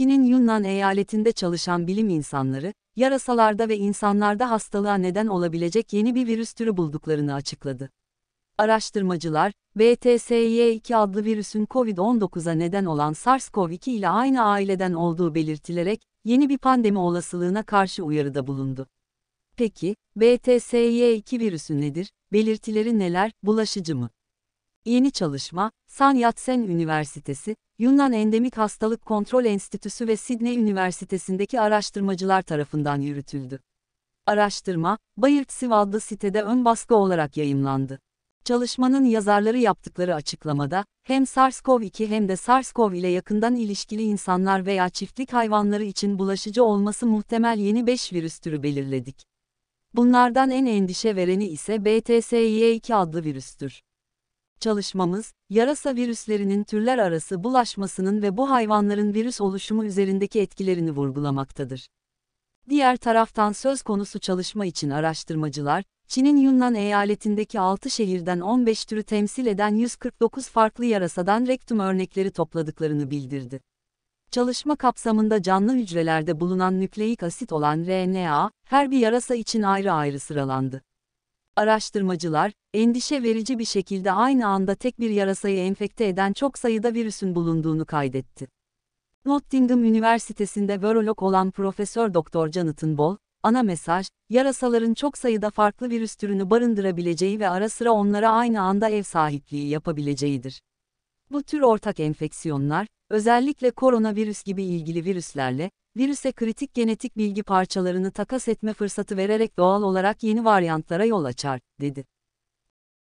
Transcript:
Çin'in Yunnan eyaletinde çalışan bilim insanları, yarasalarda ve insanlarda hastalığa neden olabilecek yeni bir virüs türü bulduklarını açıkladı. Araştırmacılar, BTSY2 adlı virüsün COVID-19'a neden olan SARS-CoV-2 ile aynı aileden olduğu belirtilerek, yeni bir pandemi olasılığına karşı uyarıda bulundu. Peki, BTSY2 virüsü nedir, belirtileri neler, bulaşıcı mı? Yeni çalışma, San Yat-sen Üniversitesi, Yunan Endemik Hastalık Kontrol Enstitüsü ve Sydney Üniversitesi'ndeki araştırmacılar tarafından yürütüldü. Araştırma, Bayırtsiv adlı sitede ön baskı olarak yayımlandı. Çalışmanın yazarları yaptıkları açıklamada, hem SARS-CoV-2 hem de SARS-CoV ile yakından ilişkili insanlar veya çiftlik hayvanları için bulaşıcı olması muhtemel yeni 5 virüs türü belirledik. Bunlardan en endişe vereni ise BTSY2 adlı virüstür. Çalışmamız, yarasa virüslerinin türler arası bulaşmasının ve bu hayvanların virüs oluşumu üzerindeki etkilerini vurgulamaktadır. Diğer taraftan söz konusu çalışma için araştırmacılar, Çin'in Yunnan eyaletindeki 6 şehirden 15 türü temsil eden 149 farklı yarasadan rektum örnekleri topladıklarını bildirdi. Çalışma kapsamında canlı hücrelerde bulunan nükleik asit olan RNA, her bir yarasa için ayrı ayrı sıralandı. Araştırmacılar, endişe verici bir şekilde aynı anda tek bir yarasayı enfekte eden çok sayıda virüsün bulunduğunu kaydetti. Nottingham Üniversitesi'nde virolog olan Profesör Doktor Jonathan Ball, ana mesaj, yarasaların çok sayıda farklı virüs türünü barındırabileceği ve ara sıra onlara aynı anda ev sahipliği yapabileceğidir. Bu tür ortak enfeksiyonlar, özellikle koronavirüs gibi ilgili virüslerle, virüse kritik genetik bilgi parçalarını takas etme fırsatı vererek doğal olarak yeni varyantlara yol açar, dedi.